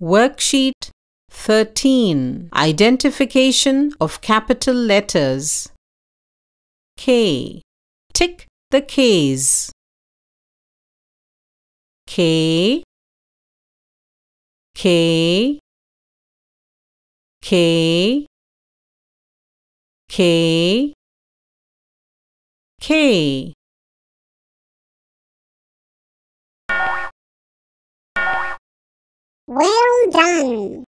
Worksheet 13 Identification of capital letters K. Tick the K's. K. K. K. K. K. Well done!